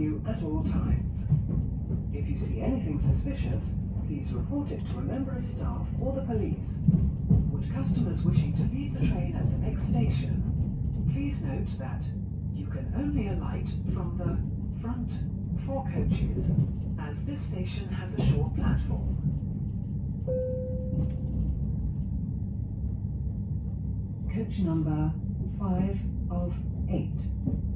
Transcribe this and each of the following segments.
you at all times. If you see anything suspicious, please report it to a member of staff or the police. Would customers wishing to leave the train at the next station, please note that you can only alight from the front four coaches, as this station has a short platform. Coach number 5 of 8.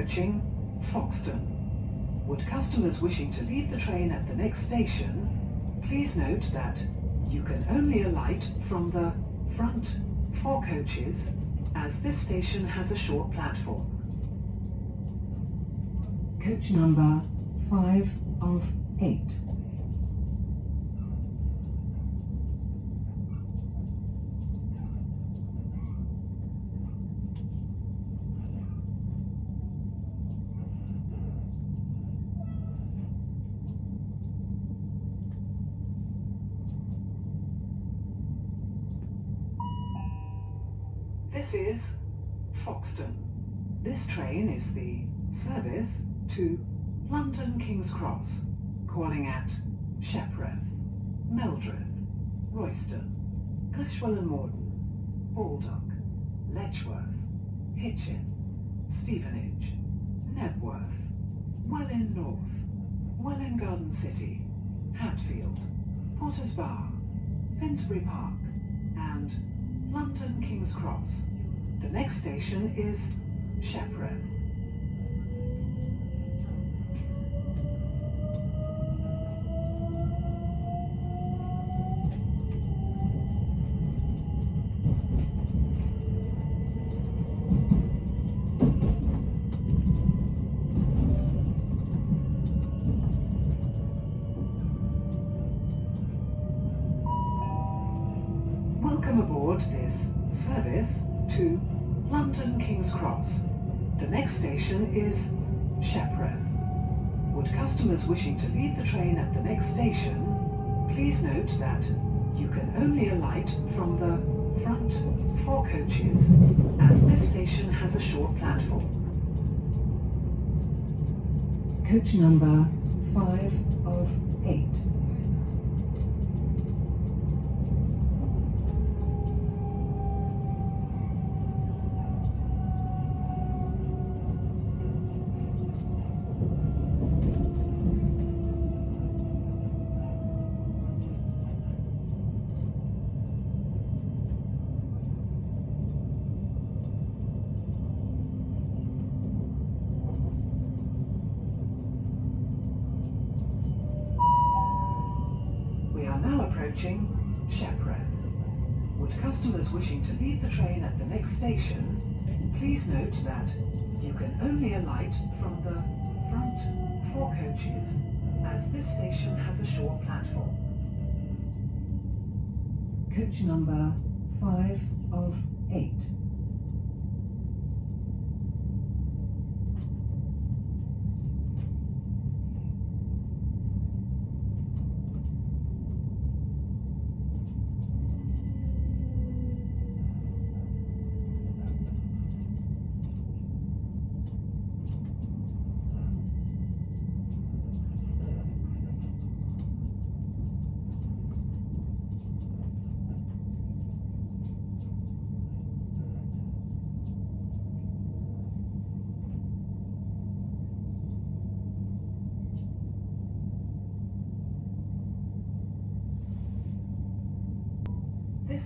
Approaching Foxton. Would customers wishing to leave the train at the next station, please note that you can only alight from the front four coaches as this station has a short platform. Coach number 5 of 8. To London King's Cross, calling at Shepreth, Meldreth, Royston, Ashwell and Morden, Baldock, Letchworth, Hitchin, Stevenage, Knebworth, Welwyn North, Welwyn Garden City, Hatfield, Potters Bar, Finsbury Park, and London King's Cross. The next station is Shepreth. Wishing to leave the train at the next station, please note that you can only alight from the front four coaches as this station has a short platform. Coach number 5 Coach number 5 of 8.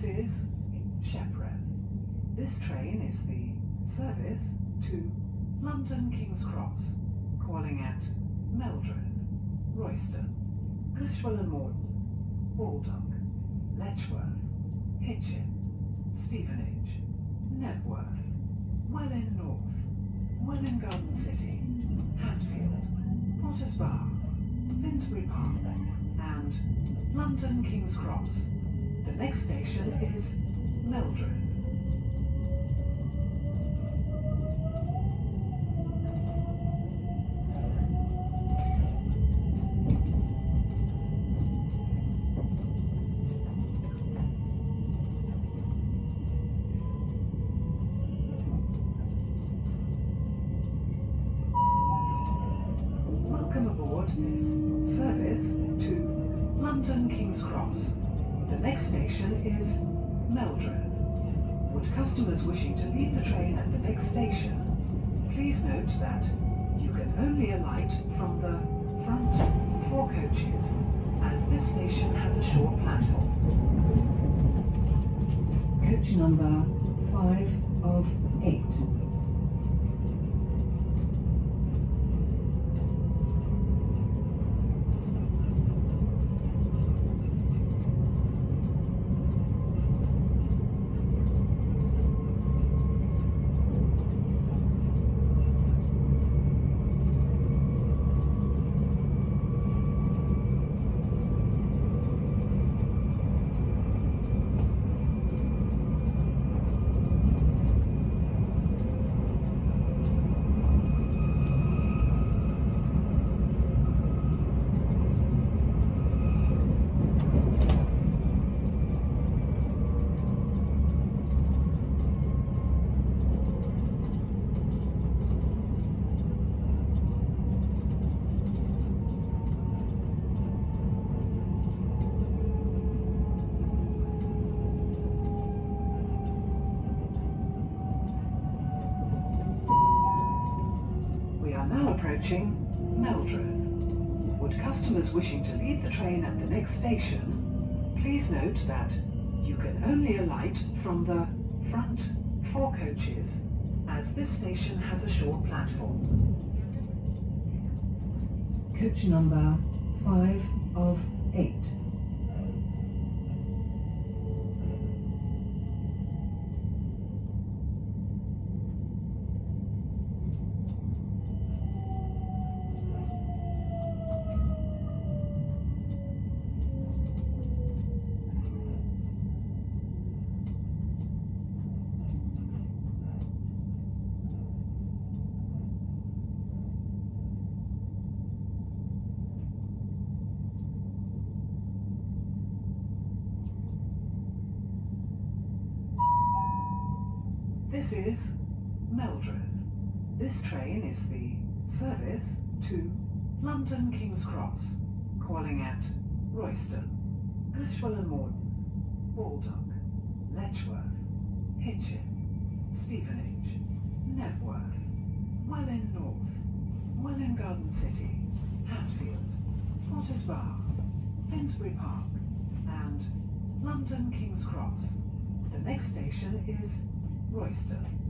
Is Shepreth. This train is the service to London King's Cross, calling at Meldreth, Royston, Ashwell and Morden, Baldock, Letchworth, Hitchin, Stevenage, Knebworth, Welwyn North, Welwyn Garden City, Hatfield, Potters Bar, Finsbury Park, and London King's Cross. The next station is Meldreth. Station, please note that you can only alight from the front four coaches, as this station has a short platform. Coach number 5 of 8. Morden, Baldock, Letchworth, Hitchin, Stevenage, Knebworth, Welwyn North, Welwyn Garden City, Hatfield, Potters Bar, Finsbury Park, and London King's Cross. The next station is Royston.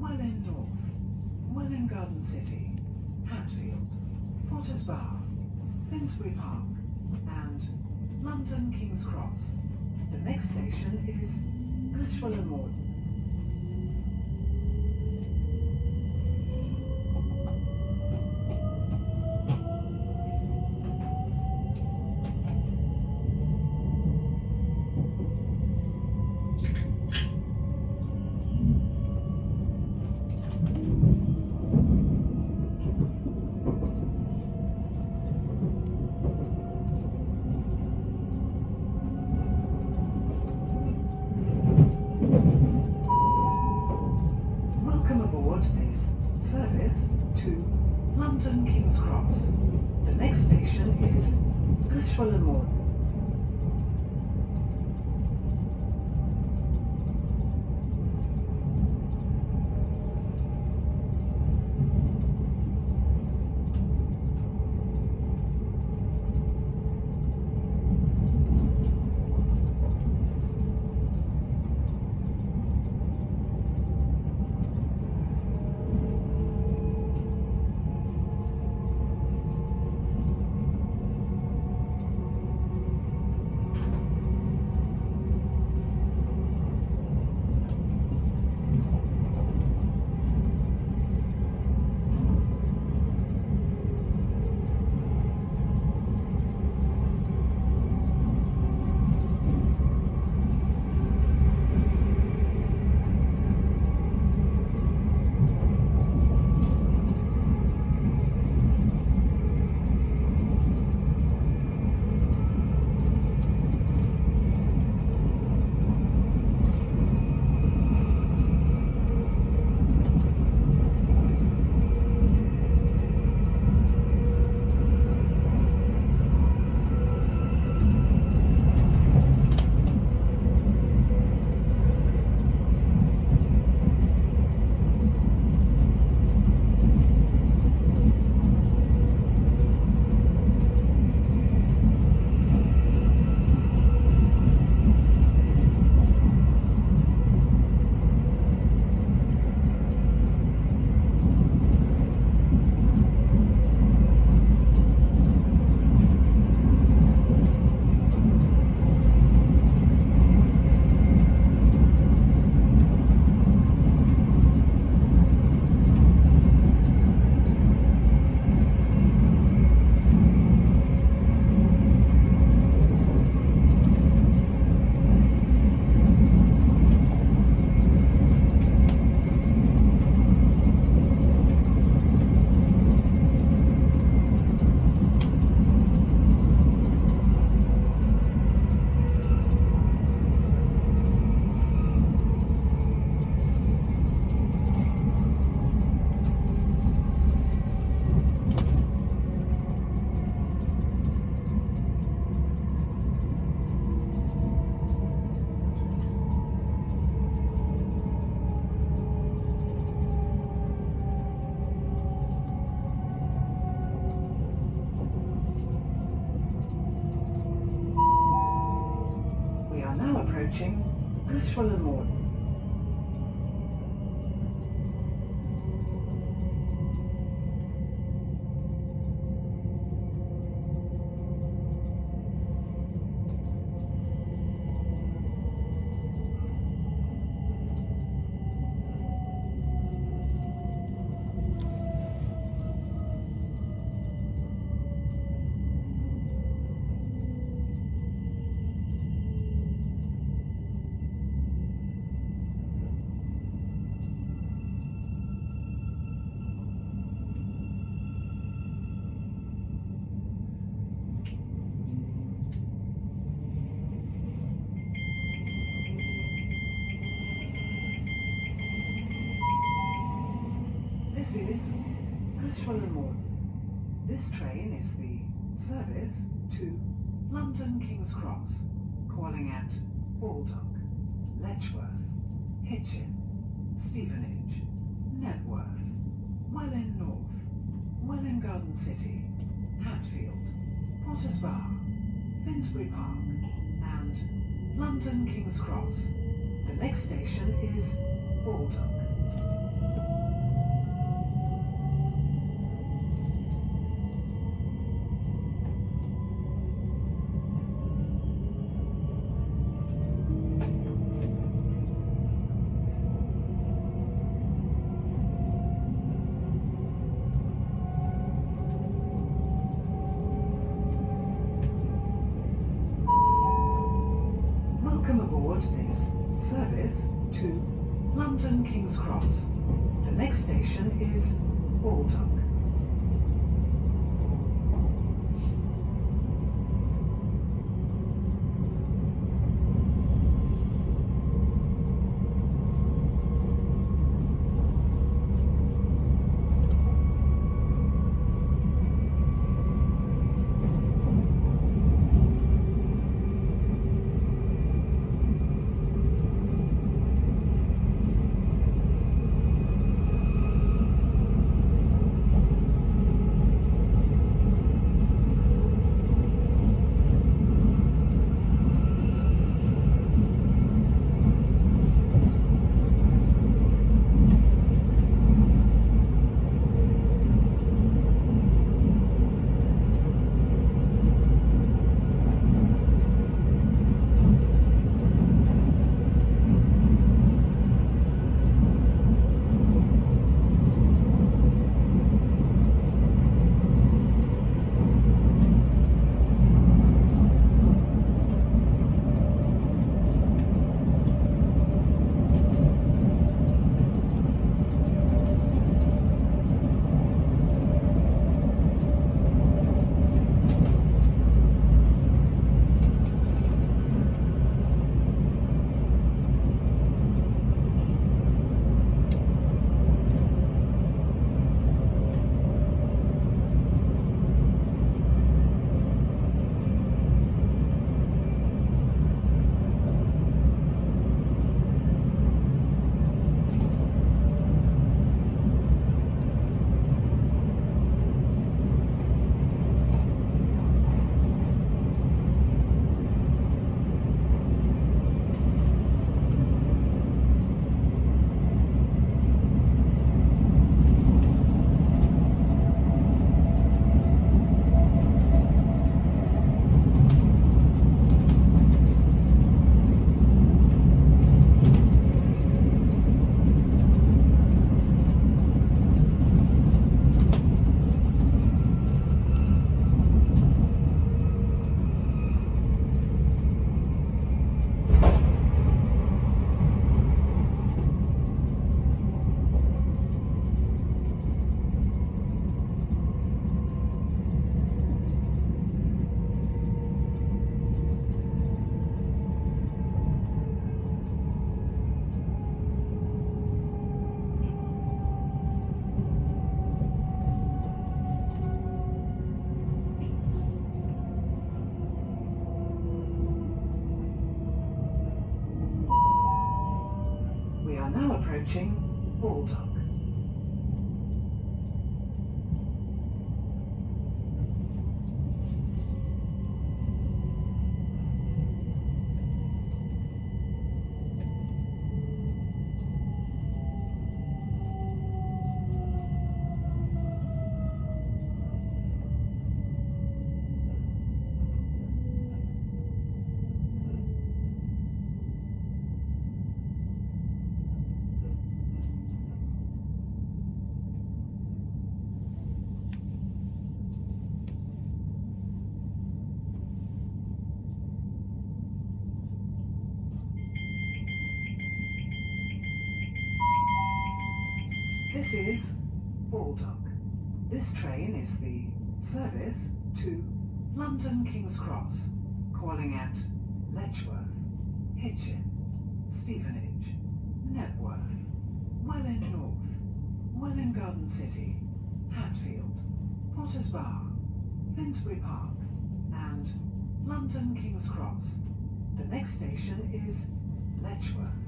Welwyn North, Welwyn Garden City, Hatfield, Potters Bar, Finsbury Park, and London King's Cross. The next station is Ashwell and Morden. This is Baldock. This train is the service to London King's Cross, calling at Letchworth, Hitchin, Stevenage, Knebworth, Welwyn North, Welwyn Garden City, Hatfield, Potters Bar, Finsbury Park, and London King's Cross. The next station is Letchworth.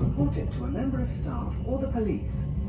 report it to a member of staff or the police.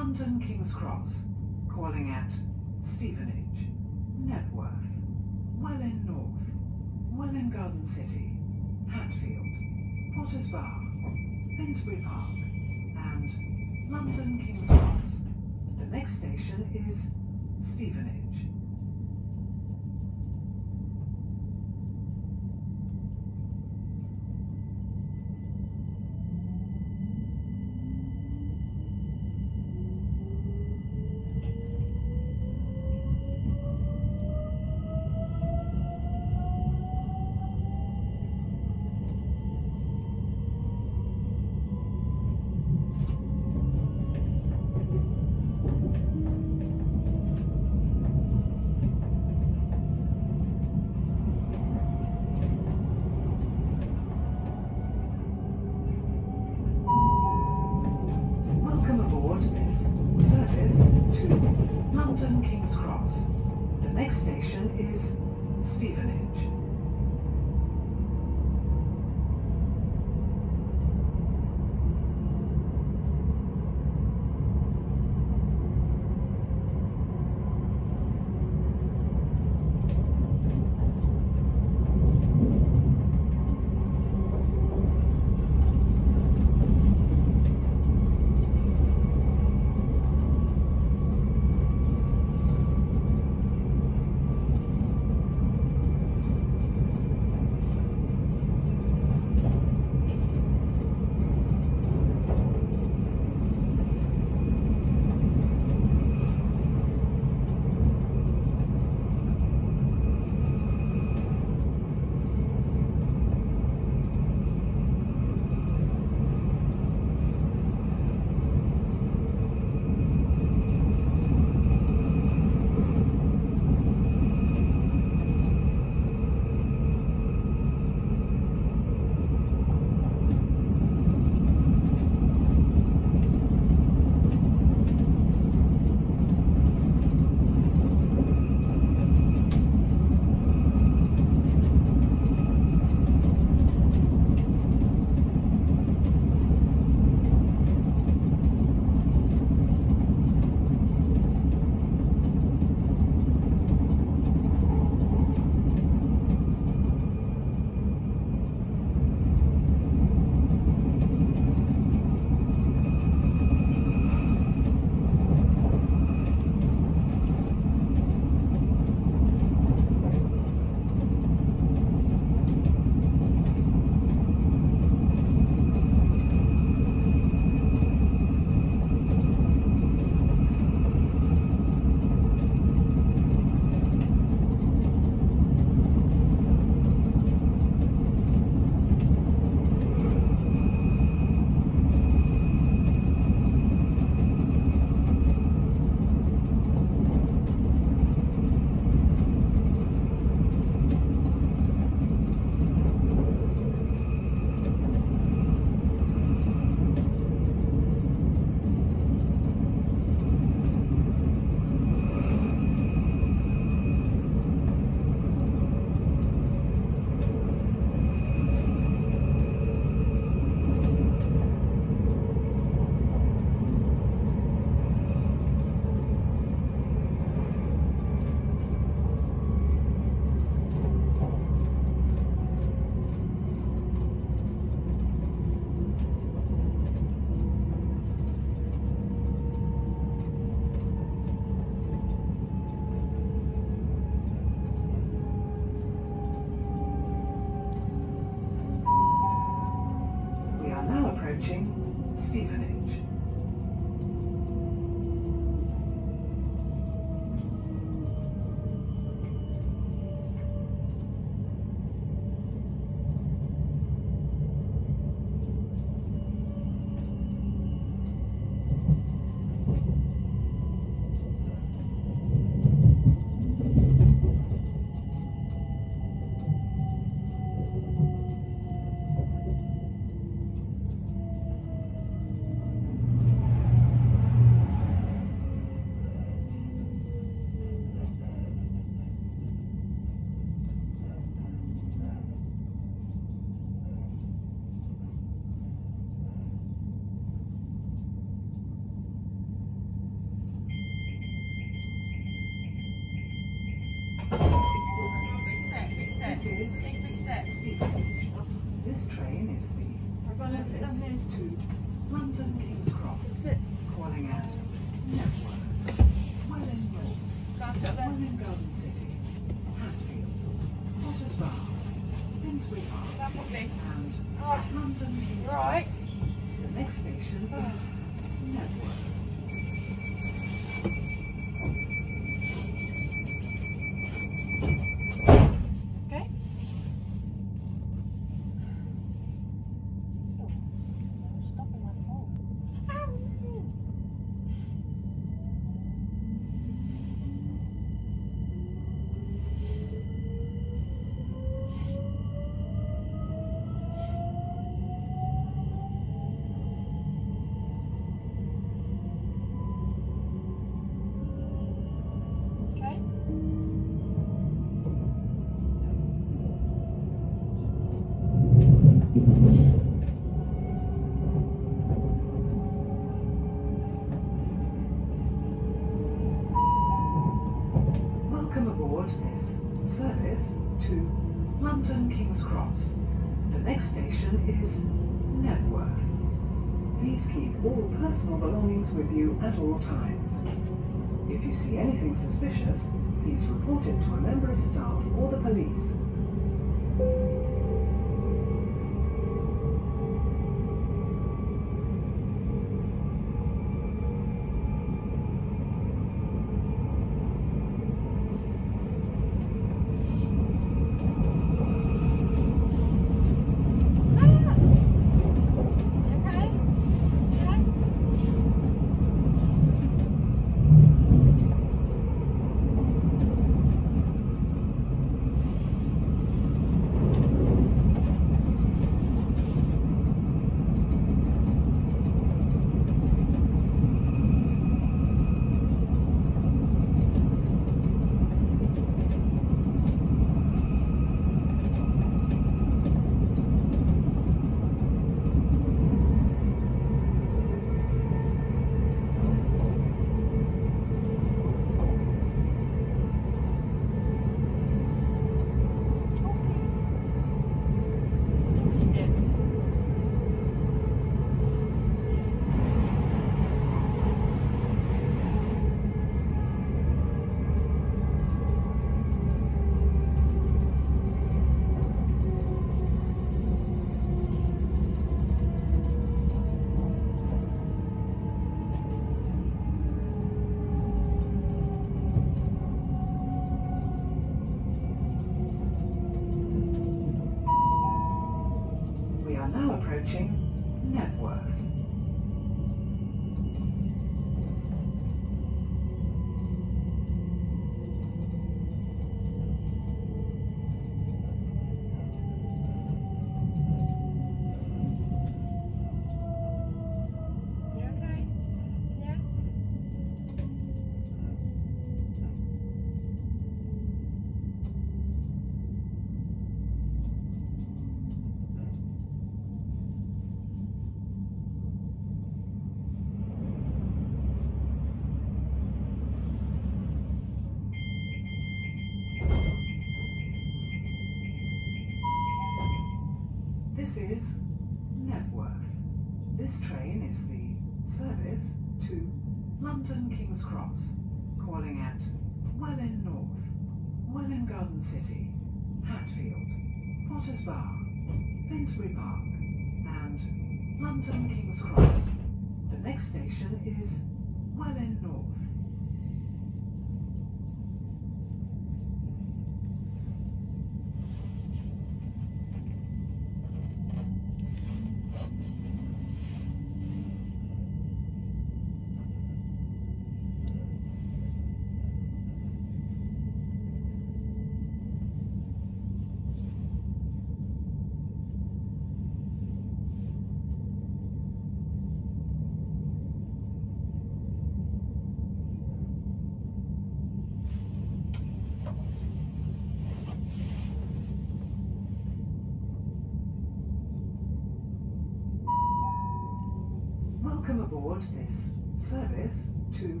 Welcome aboard this service to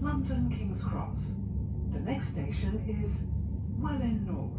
London King's Cross. The next station is Welwyn North.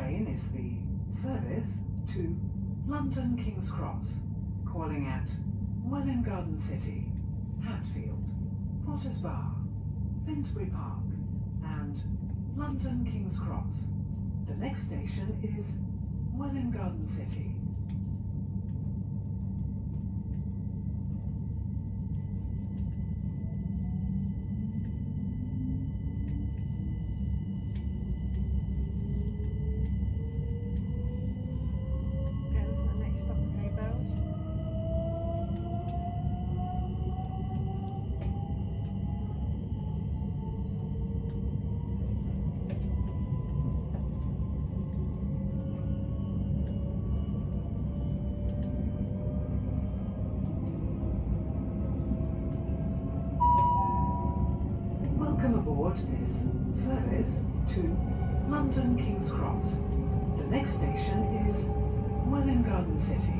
Train is the service to London King's Cross, calling at Welwyn Garden City, Hatfield, Potters Bar, Finsbury Park, and London King's Cross. The next station is Welwyn Garden City. To London King's Cross. The next station is Welwyn Garden City.